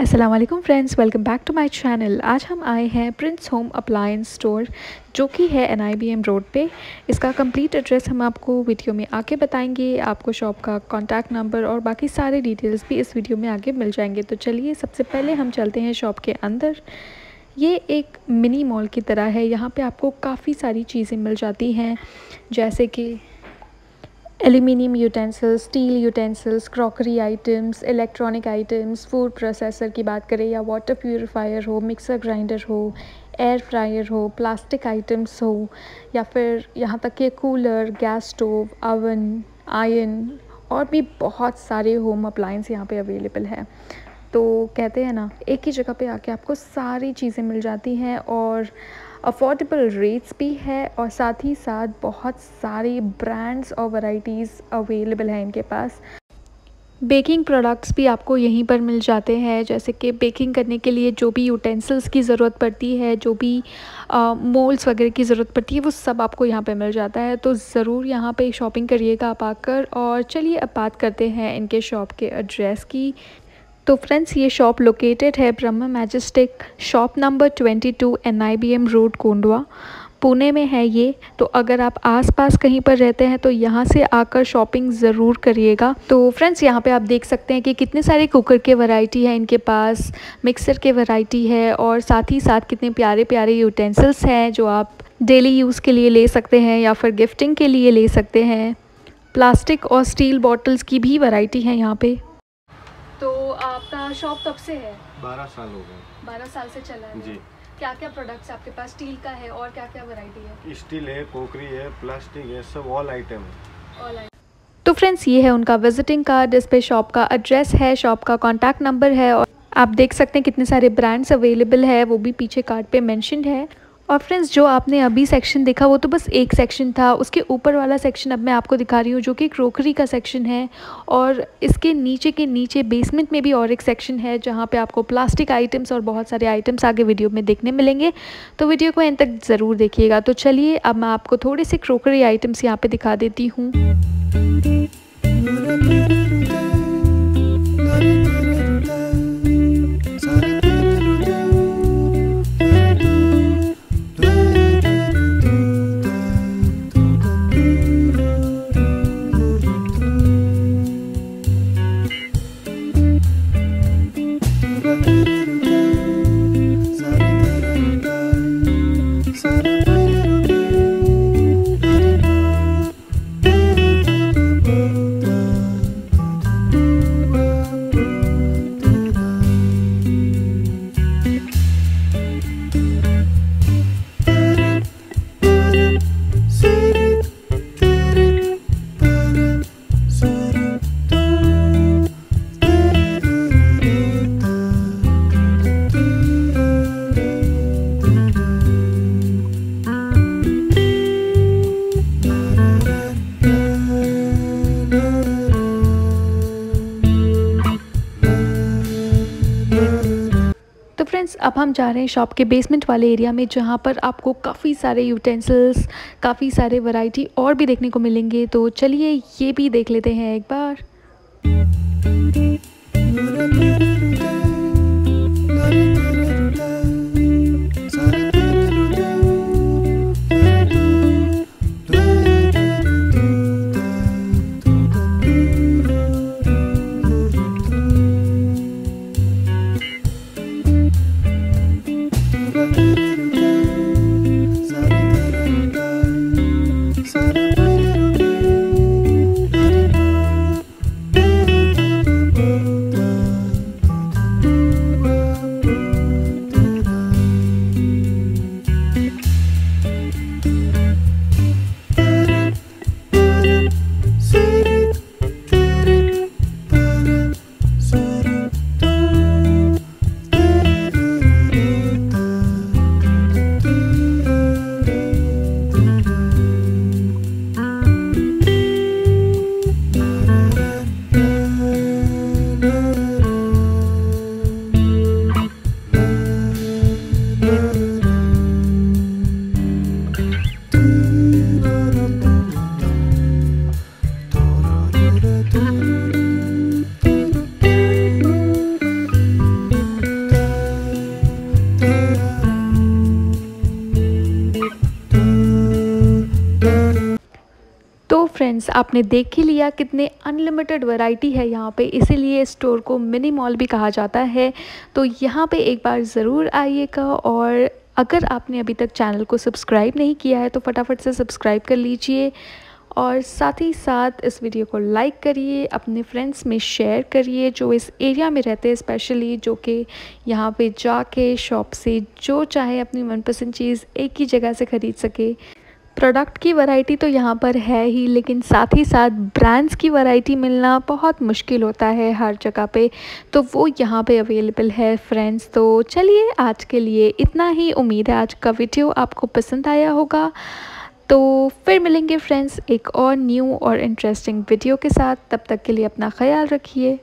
Aslam friends welcome back to my channel आज हम आए हैं प्रिंस होम अप्लायंस स्टोर जो कि है एन आई रोड पे। इसका कंप्लीट एड्रेस हम आपको वीडियो में आके बताएँगे। आपको शॉप का कॉन्टैक्ट नंबर और बाकी सारे डिटेल्स भी इस वीडियो में आगे मिल जाएँगे। तो चलिए, सबसे पहले हम चलते हैं शॉप के अंदर। ये एक मिनी मॉल की तरह है। यहाँ पे आपको काफ़ी सारी चीज़ें मिल जाती हैं, जैसे कि aluminium utensils steel utensils crockery items electronic items food processor की बात करें या वाटर प्योरीफायर हो मिक्सर ग्राइंडर हो एयर फ्रायर हो प्लास्टिक आइटम्स हो, या फिर यहाँ तक कि cooler gas stove oven iron और भी बहुत सारे होम अप्लाइंस यहाँ पे अवेलेबल है। तो कहते हैं ना, एक ही जगह पे आके आपको सारी चीज़ें मिल जाती हैं और अफोर्डेबल रेट्स भी है और साथ ही साथ बहुत सारी ब्रांड्स और वैरायटीज़ अवेलेबल हैं इनके पास। बेकिंग प्रोडक्ट्स भी आपको यहीं पर मिल जाते हैं, जैसे कि बेकिंग करने के लिए जो भी यूटेंसिल्स की ज़रूरत पड़ती है, जो भी मोल्ड्स वगैरह की ज़रूरत पड़ती है, वो सब आपको यहाँ पे मिल जाता है। तो ज़रूर यहाँ पे शॉपिंग करिएगा आप आकर और चलिए अब बात करते हैं इनके शॉप के एड्रेस की तो फ्रेंड्स ये शॉप लोकेटेड है Brahma majestic shop number twenty two N I B M road Kondhwa Pune में है ये। तो अगर आप आसपास कहीं पर रहते हैं तो यहाँ से आकर शॉपिंग ज़रूर करिएगा। तो फ्रेंड्स यहाँ पे आप देख सकते हैं कि कितने सारे कुकर के वैरायटी है इनके पास मिक्सर के वैरायटी है और साथ ही साथ कितने प्यारे प्यारे यूटेंसिल्स हैं जो आप डेली यूज़ के लिए ले सकते हैं या फिर गिफ्टिंग के लिए ले सकते हैं। प्लास्टिक और स्टील बॉटल्स की भी वैरायटी है यहाँ पे। शॉप कब से है? बारह साल हो गए। बारह साल से चला है। जी। क्या क्या प्रोडक्ट्स आपके पास? स्टील का है और क्या क्या वैरायटी है? स्टील है कोकरी है प्लास्टिक है सब ऑल आइटम है। ऑल तो फ्रेंड्स ये है उनका विजिटिंग कार्ड इस पे शॉप का एड्रेस है शॉप का कॉन्टैक्ट नंबर है और आप देख सकते हैं कितने सारे ब्रांड्स अवेलेबल है वो भी पीछे कार्ड पे मैंशनड है। और फ्रेंड्स जो आपने अभी सेक्शन देखा, वो तो बस एक सेक्शन था। उसके ऊपर वाला सेक्शन अब मैं आपको दिखा रही हूँ, जो कि क्रोकरी का सेक्शन है। और इसके नीचे के नीचे बेसमेंट में भी और एक सेक्शन है, जहाँ पे आपको प्लास्टिक आइटम्स और बहुत सारे आइटम्स आगे वीडियो में देखने मिलेंगे। तो वीडियो को एंड तक ज़रूर देखिएगा। तो चलिए, अब मैं आपको थोड़े से क्रोकरी आइटम्स यहाँ पर दिखा देती हूँ। अब हम जा रहे हैं शॉप के बेसमेंट वाले एरिया में, जहाँ पर आपको काफ़ी सारे यूटेंसिल्स काफ़ी सारे वैरायटी और भी देखने को मिलेंगे। तो चलिए ये भी देख लेते हैं एक बार। फ्रेंड्स आपने देख ही लिया कितने अनलिमिटेड वैरायटी है यहाँ पे। इसीलिए स्टोर को मिनी मॉल भी कहा जाता है। तो यहाँ पे एक बार ज़रूर आइएगा और अगर आपने अभी तक चैनल को सब्सक्राइब नहीं किया है तो फटाफट से सब्सक्राइब कर लीजिए और साथ ही साथ इस वीडियो को लाइक करिए, अपने फ्रेंड्स में शेयर करिए, जो इस एरिया में रहते हैं स्पेशली जो कि यहाँ पे जाके शॉप से जो चाहे अपनी मनपसंद चीज़ एक ही जगह से ख़रीद सके। प्रोडक्ट की वैरायटी तो यहाँ पर है ही, लेकिन साथ ही साथ ब्रांड्स की वैरायटी मिलना बहुत मुश्किल होता है हर जगह पे। तो वो यहाँ पे अवेलेबल है फ्रेंड्स। तो चलिए आज के लिए इतना ही। उम्मीद है आज का वीडियो आपको पसंद आया होगा। तो फिर मिलेंगे फ्रेंड्स एक और न्यू और इंटरेस्टिंग वीडियो के साथ। तब तक के लिए अपना ख्याल रखिए।